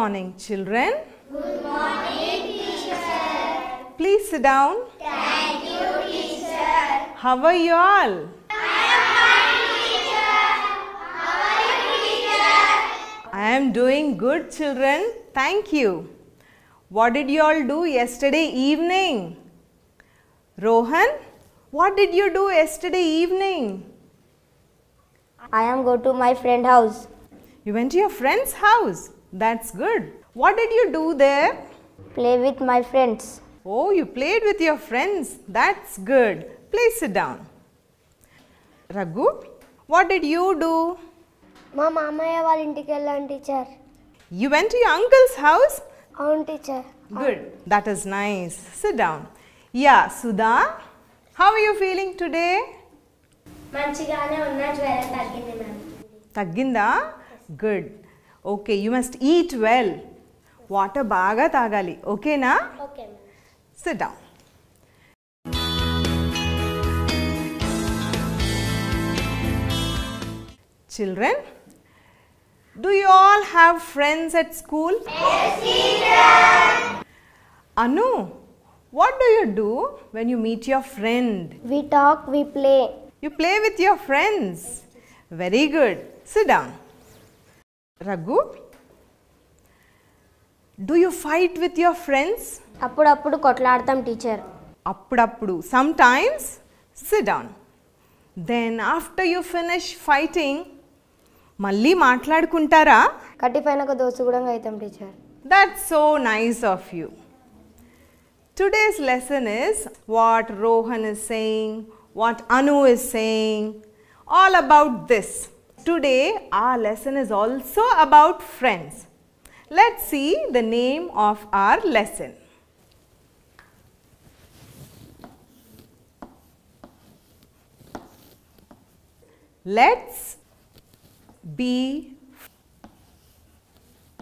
morning, children. Good morning, teacher. Please sit down. Thank you, teacher. How are you all? I am fine, teacher. How are you, teacher? I am doing good, children. Thank you. What did you all do yesterday evening? Rohan, what did you do yesterday evening? I am go to my friend house. You went to your friend's house. That's good. What did you do there? Play with my friends. Oh, you played with your friends. That's good. Please sit down. Raghu, what did you do? మా మామయ్య వాళ్ళ ఇంటికి వెళ్ళాను teacher You went to your uncle's house? అవును teacher Good. That is nice. Sit down. Yeah, Sudha, how are you feeling today? మంచిగానే ఉన్నా జ్వరం తగ్గింది మ్యామ్ తగ్గిందా good okay you must eat well water బాగా తాగాలి ఓకేనా okay ma'am SIT down Children, do you all have friends at school? Yes, teacher. Anu, what do you do when you meet your friend? We talk we play You play with your friends. Very good. Sit down. Raghu, do you fight with your friends? అప్పుడప్పుడు కొట్లాడతాం teacher అప్పుడప్పుడు sometimes sit down then after you finish fighting మళ్ళీ మాట్లాడుకుంటారా కట్టిపోయినాక దోస్తు కూడా అవుతాం teacher that's so nice of you today's lesson is what rohan is saying what anu is saying all about this today our lesson is also about friends let's see the name of our lesson Let's be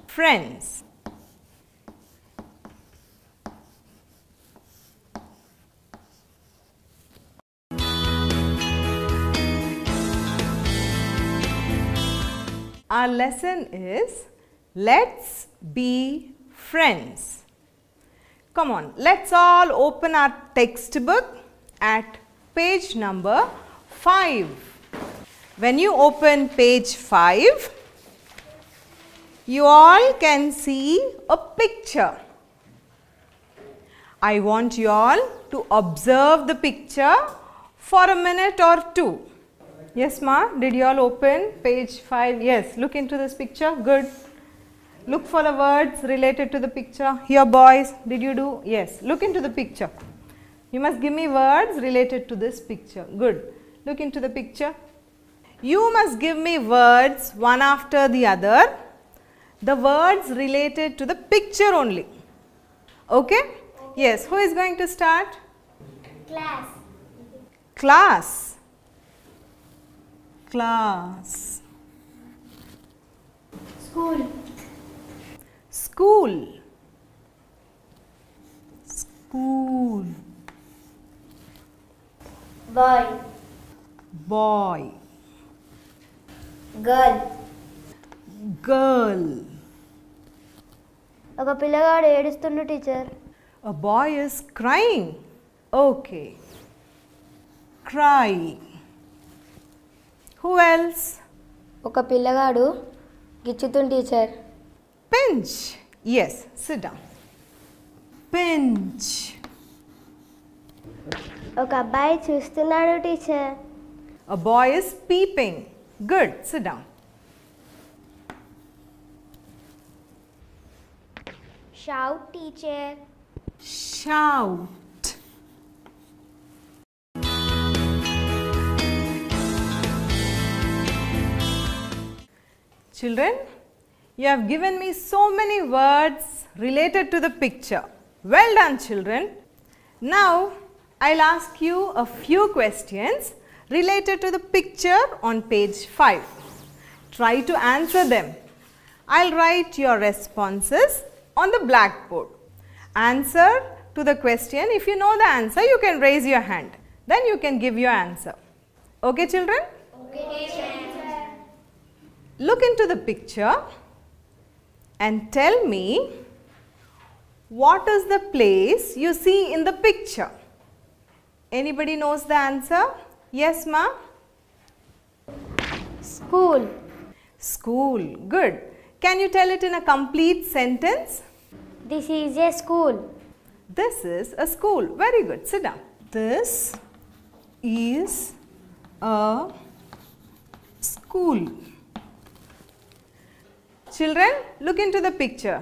friends. Our lesson is Let's be friends. Come on, let's all open our textbook at page number 5. When you open page 5, you all can see a picture. I want you all to observe the picture for a minute or two. Yes ma, did you all open page 5? Yes, look into this picture. Good. Look for the words related to the picture. Here boys, did you do? Yes, look into the picture. You must give me words related to this picture. Good. Look into the picture. You must give me words one after the other. The words related to the picture only. Okay? Yes. Who is going to start? Class. Class. Class. School School. School. Boy Boy. Girl Girl. ఒక పిల్లగాడు ఏడుస్తుండు teacher A boy is crying. Okay. Cry. Who else? ఒక పిల్లగాడు గిచ్చుతుంది teacher Pinch. Yes, sit down. Pinch. ఒక అబ్బాయి చూస్తున్నాడు teacher A boy is peeping. Good, sit down. Shout teacher Shout. Children, you have given me so many words related to the picture. Well done, children. Now, I'll ask you a few questions related to the picture on page 5. Try to answer them. I'll write your responses on the blackboard. Answer to the question. If you know the answer, you can raise your hand. Then you can give your answer. Okay, children? Look into the picture. and tell me what is the place you see in the picture? Anybody knows the answer? Yes, ma? School. School. Good. Can you tell it in a complete sentence? This is a school. This is a school. Very good. Sit down. This is a school. Children, look into the picture.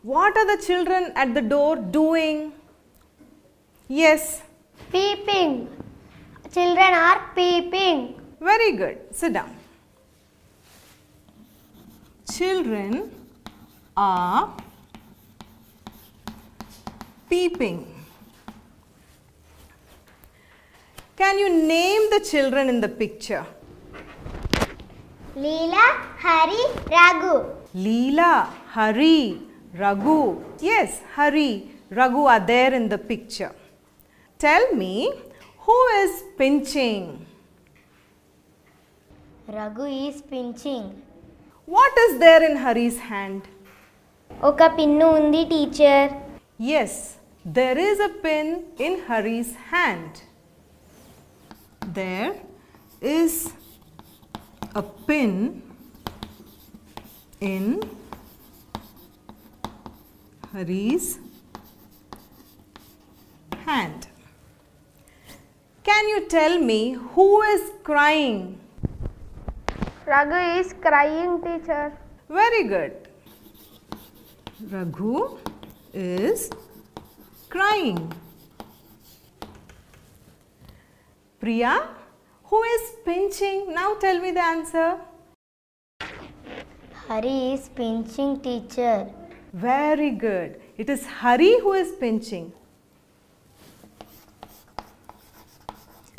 What are the children at the door doing? Yes, Peeping. Children are peeping. very good. Sit down. Children are peeping. Can you name the children in the picture? Leela, Hari, Raghu. Leela, Hari, Raghu. Yes, Hari, Raghu are there in the picture. Tell me, who is pinching? Raghu is pinching. What is there in Hari's hand? Oka pinnu undi teacher. Yes, there is a pin in Hari's hand. There is a pin in Hari's hand. Can you tell me who is crying? Raghu is crying teacher. Very good. Raghu is crying. Priya, who is pinching? Now tell me the answer. Hari is pinching teacher. Very good. It is Hari who is pinching.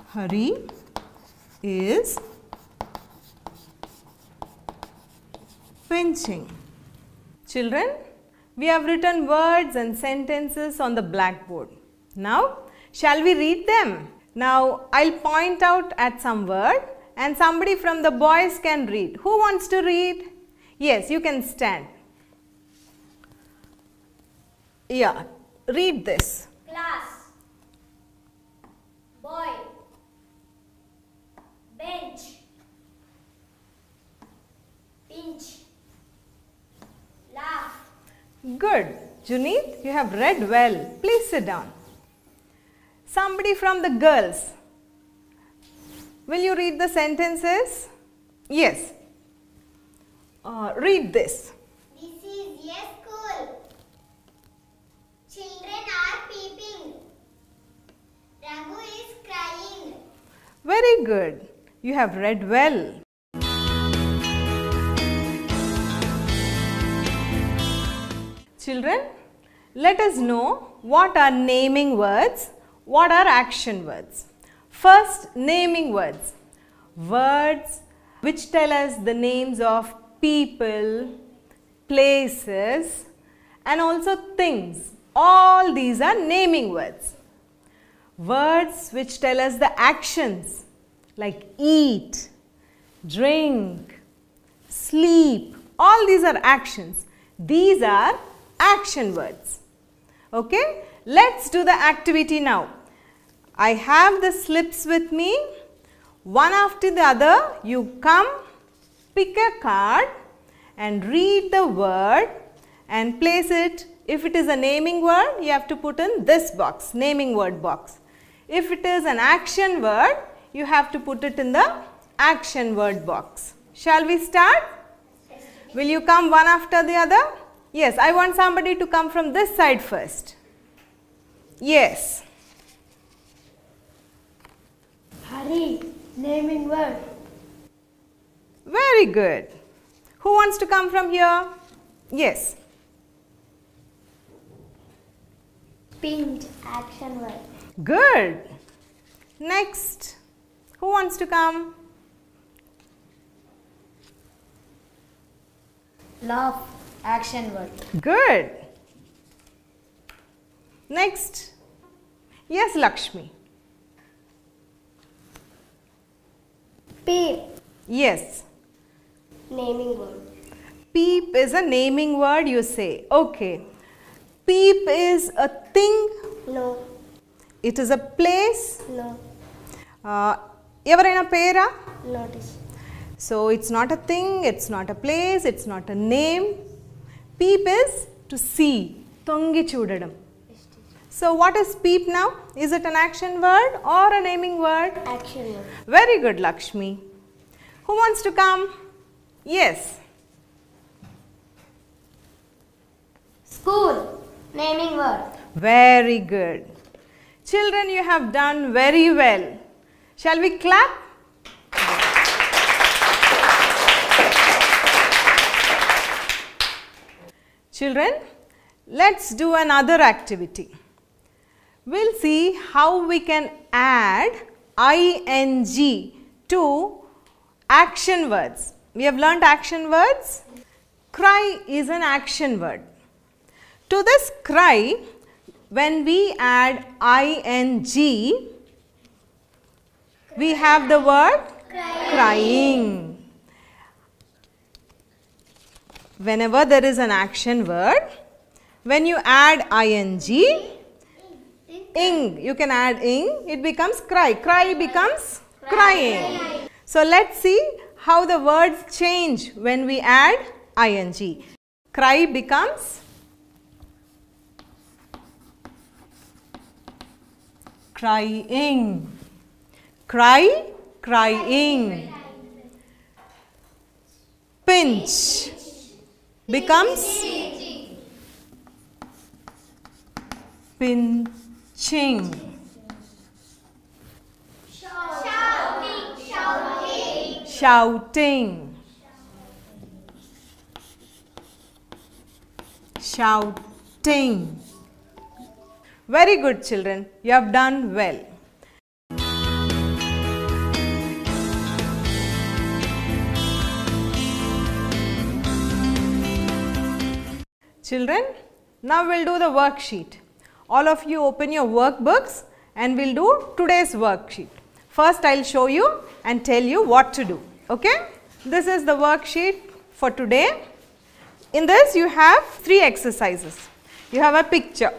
Hari is pinching. Children, we have written words and sentences on the blackboard. Now, shall we read them? Now, I'll point out at some word and somebody from the boys can read. Who wants to read? Yes, you can stand. Yeah, read this. Class. Boy. Bench. Pinch. Laugh. Good. Juneet, you have read well. Please sit down. Somebody from the girls. Will you read the sentences? Yes. Uh, read this. This is a school. Children are peeping. Raghu is crying. Very good. You have read well. Children, let us know what are naming words, what are action words. First, naming words. Words which tell us the names of people, places, and also things. All these are naming words. Words which tell us the actions like eat, drink, sleep, all these are actions. These are action words. Okay, let's do the activity now. I have the slips with me. One after the other, you come, pick a card and read the word and place it. If it is a naming word, you have to put in this box, naming word box. If it is an action word, you have to put it in the action word box. Shall we start? Will you come one after the other? Yes, I want somebody to come from this side first. Yes. Hari. Naming word. Very good. Who wants to come from here? Yes. Pinch. Action word. Good. Next. Who wants to come? Laugh. Action word. Good. Next. Yes, Lakshmi. Peep. Yes Naming word. Peep is a naming word you say. Okay. Peep is a thing. No. It is a place. No. Uh, ఎవరైనా పేరా Notice. So it's not a thing, it's not a place, it's not a name. Peep is to see. తొంగి చూడడం. So what is peep now? Is it an action word or a naming word? Action word. Very good, Lakshmi. Who wants to come? Yes. School. Naming word. Very good. Children, you have done very well. Shall we clap? Children, let's do another activity. We'll see how we can add ing to action words. We have learnt action words. Cry is an action word. To this cry, when we add ing, we have the word crying. Whenever there is an action word, when you add ing, ing, you can add ing, it becomes cry. Cry becomes crying. So let's see how the words change when we add ing. Cry becomes crying. Cry, crying. Pinch becomes pinching. Shouting. Shouting. Very good, children. You have done well. Children, now we'll do the worksheet. All of you open your workbooks and we'll do today's worksheet. First, I'll show you and tell you what to do. Okay? This is the worksheet for today. In this, you have three exercises. You have a picture.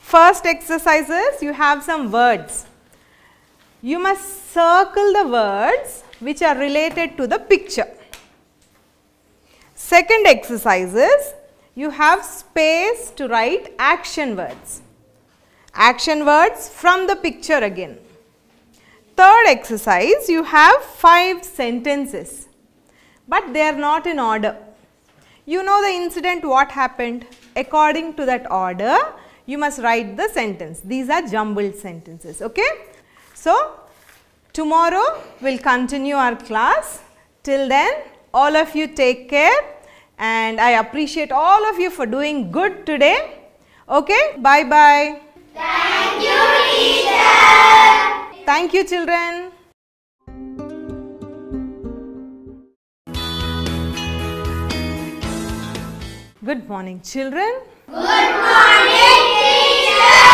First exercises, you have some words. You must circle the words which are related to the picture. Second exercises, you have space to write action words. Action words from the picture again. Third exercise, you have five sentences, but they are not in order. You know the incident, what happened. According to that order, you must write the sentence. These are jumbled sentences, okay? So, tomorrow we'll continue our class. Till then, all of you take care and I appreciate all of you for doing good today. Okay, bye bye. Thank you, teacher. Thank you, children. Good morning, children. Good morning, teacher.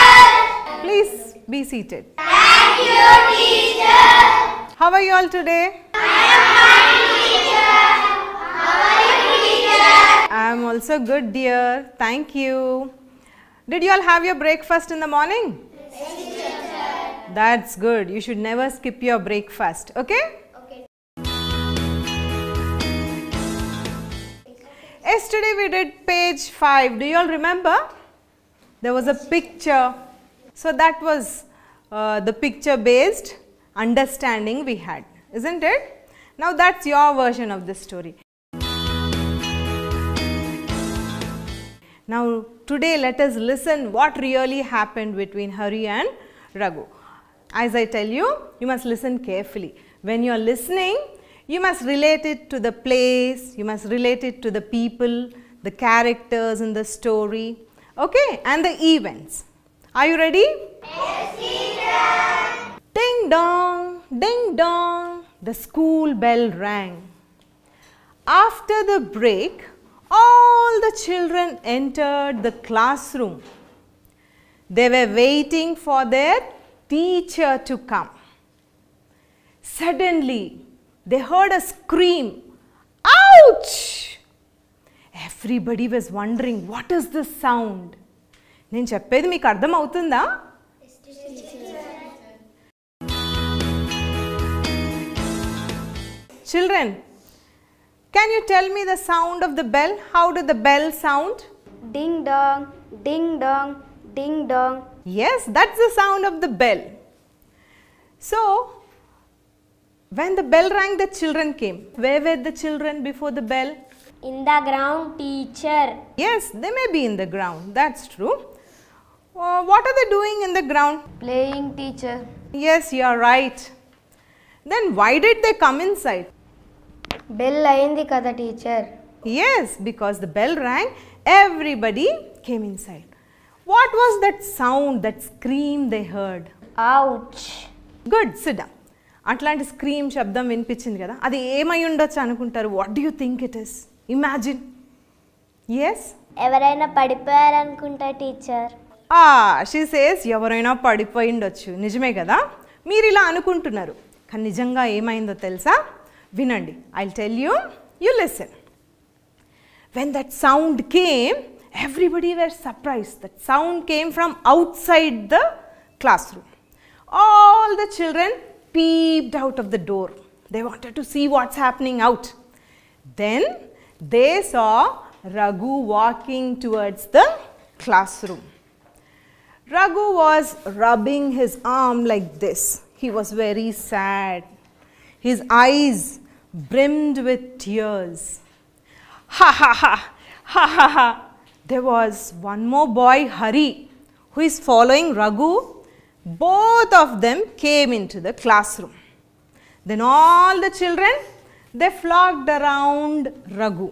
Please be seated. Thank you, teacher. How are you all today? I am fine, teacher. How are you teacher? I am also good, dear. Thank you. Did you all have your breakfast in the morning? Yes, That's good. You should never skip your breakfast. Okay? Okay. Yesterday we did page 5. Do you all remember? There was a picture. So that was uh, the picture based understanding we had, isn't it? Now that's your version of this story. Now today let us listen what really happened between Hari and Raghu. As I tell you, you must listen carefully. When you are listening, you must relate it to the place, you must relate it to the people, the characters in the story, okay, and the events. Are you ready? Yes, teacher. Ding dong, ding dong, the school bell rang. After the break, all the children entered the classroom. They were waiting for their teacher to come. Suddenly, they heard a scream, Ouch! Everybody was wondering what is this sound నేను చెప్పేది మీకు అర్థం అవుతుందా children can you tell me the sound of the bell how do the bell sound Ding dong, ding dong, ding dong. Yes, that's the sound of the bell. So, when the bell rang, the children came. Where were the children before the bell? In the ground, teacher. Yes, they may be in the ground. That's true. Uh, what are they doing in the ground? Playing, teacher. Yes, you are right. Then why did they come inside? Bell ayindi kada teacher. Yes, because the bell rang, everybody came inside. What was that sound, that scream they heard? Ouch good Sid అట్లాంటి scream శబ్దం వినిపించింది కదా అది ఏమై ఉండొచ్చు అనుకుంటారు? What do you think it is imagine yes ఎవరైనా పడిపోయారనుకుంటా టీచర్ షీ సేస్ ఎవరైనా పడిపోయి ఉండొచ్చు. నిజమే కదా? మీరు ఇలా అనుకుంటున్నారు. కానీ నిజంగా ఏమైందో తెలుసా? వినండి. I tell you you listen when that sound came, everybody were surprised. That sound came from outside the classroom. All the children peeped out of the door. They wanted to see what's happening out. Then they saw Raghu walking towards the classroom. Raghu was rubbing his arm like this. He was very sad. His eyes brimmed with tears. Ha ha ha, ha ha ha. There was one more boy, Hari, who is following Raghu. Both of them came into the classroom. Then all the children, they flocked around Raghu.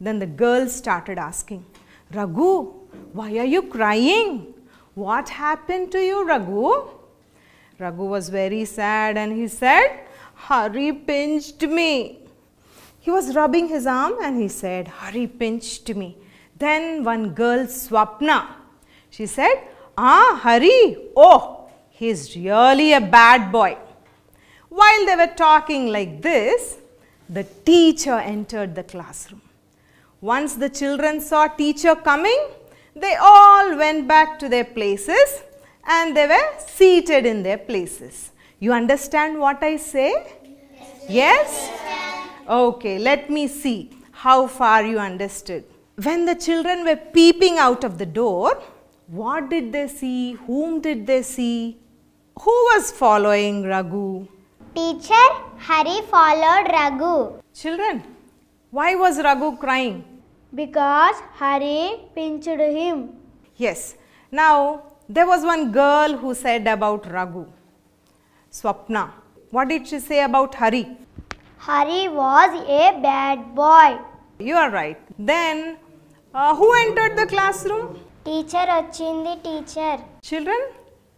Then the girls started asking, Raghu, why are you crying? What happened to you, Raghu? Raghu was very sad and he said, Hari pinched me. He was rubbing his arm and he said, Hari pinched me. Then one girl, Swapna, she said, Ah, Hari, oh, he's really a bad boy. While they were talking like this, the teacher entered the classroom. Once the children saw teacher coming, they all went back to their places and they were seated in their places. You understand what I say? Yes? Okay, let me see how far you understood. When the children were peeping out of the door, what did they see? Whom did they see? Who was following Raghu? Teacher, Hari followed Raghu. Children, why was Raghu crying? Because Hari pinched him. Yes. Now, there was one girl who said about Raghu, Swapna. What did she say about Hari? Hari was a bad boy. You are right. Then uh, who entered the classroom? Teacher Achindi, teacher. Children,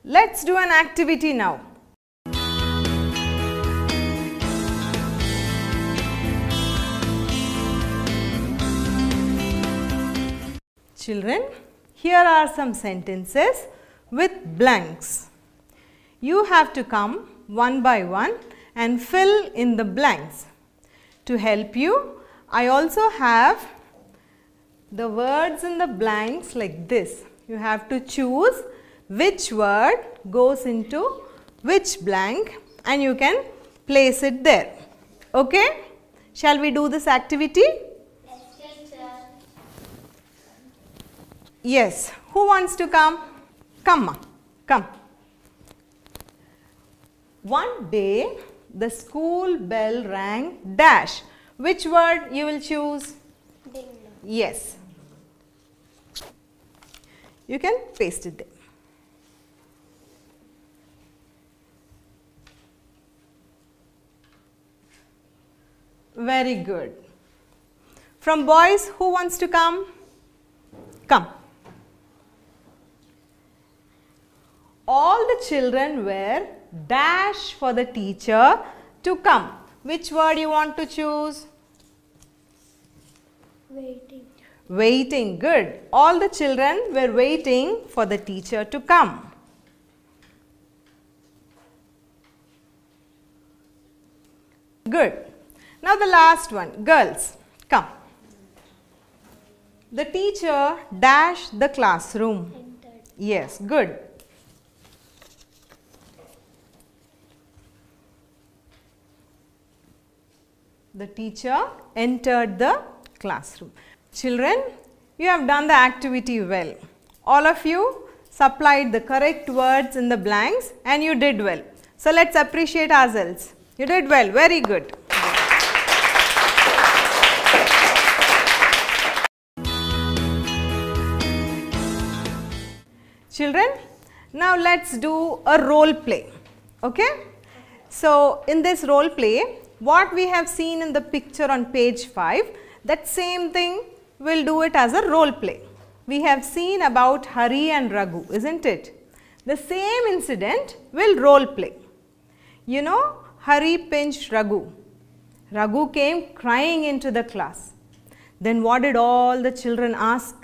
let's do an activity now. Children, here are some sentences with blanks. You have to come one by one and fill in the blanks. To help you, I also have the words in the blanks like this. You have to choose which word goes into which blank and you can place it there. Okay? Shall we do this activity? Yes. Who wants to come? Come, ma. Come. One day the school bell rang dash. Which word you will choose? Yes you can paste it there. Very good. From boys, who wants to come? Come. All the children were dash for the teacher to come. Which word you want to choose? Waiting. Waiting, good. All the children were waiting for the teacher to come. Good. Now the last one, girls, come. The teacher dashed the classroom. Yes, good. The teacher entered the classroom. Children, you have done the activity well. All of you supplied the correct words in the blanks and you did well. So let's appreciate ourselves. You did well, very good. Children, now let's do a role play. Okay? So, in this role play, what we have seen in the picture on page 5, that same thing we'll do it as a role play. We have seen about Hari and Raghu, isn't it? The same incident will role play. You know, Hari pinched Raghu. Raghu came crying into the class. Then what did all the children ask?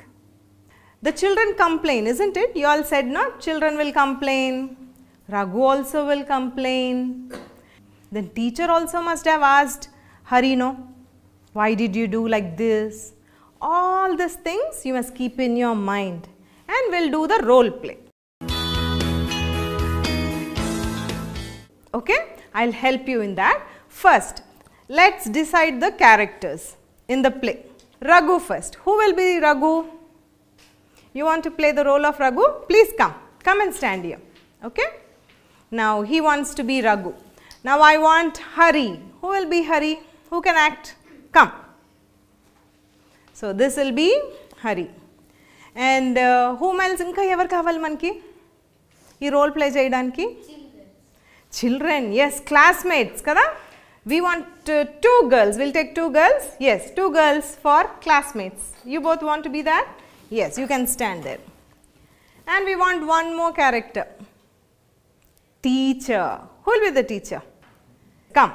The children complain, isn't it? You all said not, children will complain. Raghu also will complain. Then teacher also must have asked, Hari, no, why did you do like this? All these things you must keep in your mind and we'll do the role play. Okay, I'll help you in that. First, let's decide the characters in the play. Raghu first. Who will be Raghu? You want to play the role of Raghu? Please come. Come and stand here. Okay? Now he wants to be Raghu. Now I want Hari. Who will be Hari? Who can act? Come. So this will be Hari. And uh, whom else ఇంకా ఎవరు కావాలి మనకి ఈ role play చేయడానికి children yes classmates కదా we want two girls will take two girls yes two girls far classmates you both want to be that yes you can stand there and we want one more character teacher. Who will be the teacher? Come.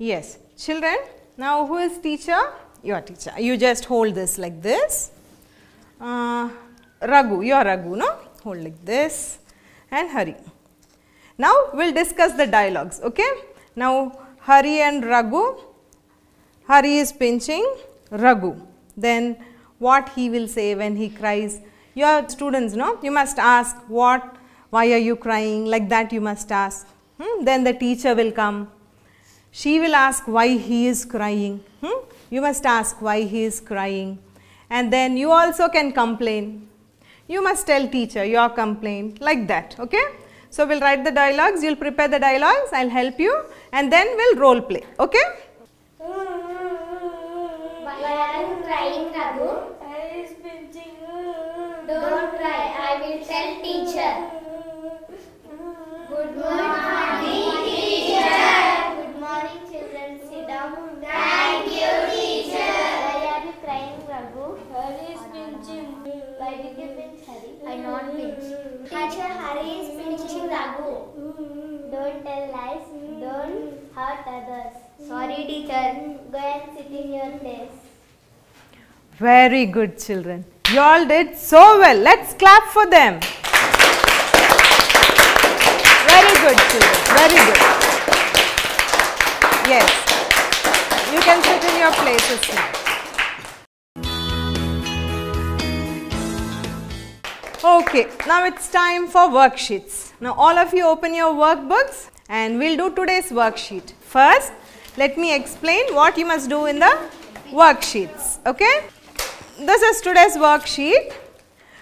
Yes, children. now, who is teacher? Your teacher. You just hold this like this. Uh, Raghu, you are Raghu, no? Hold like this and Hari. Now, we'll discuss the dialogues, okay? Now, Hari and Raghu. Hari is pinching Raghu. Then, what he will say when he cries. Your students, no? You must ask what, why are you crying? Like that you must ask. Hmm? Then the teacher will come. She will ask why he is crying. Hmm? You must ask why he is crying. And then you also can complain. You must tell teacher your complaint like that. Okay? So we'll write the dialogues. You'll prepare the dialogues. I'll help you. And then we'll role play. Okay? Why are you crying, Raghu? Don't cry. I will tell teacher. Good morning, teacher. Good morning, children. Sit down. Thank you, teacher. Why are you crying, Raghu? Hari is pinching. Why did you pinch Hari? I not pinch. Teacher, Hari is pinching Raghu. Don't tell lies. Don't hurt others. Sorry, teacher. Go and sit in your place. Very good children. You all did so well. Let's clap for them. Very good children. Very good. Yes. You can sit in your places now. Okay, now it's time for worksheets. Now all of you open your workbooks and we'll do today's worksheet. First, let me explain what you must do in the worksheets. Okay? This is today's worksheet.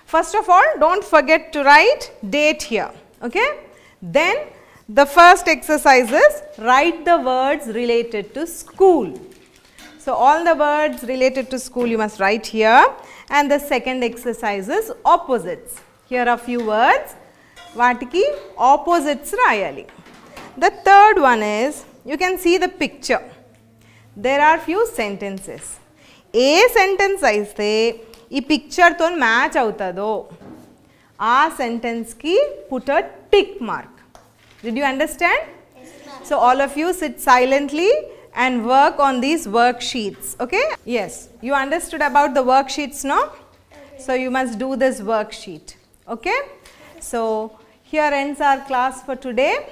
First of all, don't forget to write date here. Okay? Then the first exercise is write the words related to school. So all the words related to school you must write here and the second exercise is opposites. Here are few words వాటికి opposites రాయాలి. The third one is you can see the picture. There are few sentences. A sentence అయితే ఈ పిక్చర్తో match అవుతుందో ఆ సెంటెన్స్కి put a tick mark did you understand So all of you sit silently and work on these worksheets. Okay? Yes. You understood about the worksheets now? So you must do this worksheet. Okay? So here ends our class for today.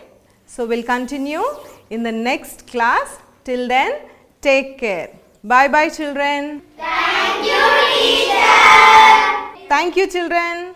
So we'll continue in the next class. Till then, take care. Bye bye children. Thank you, teacher. Thank you children.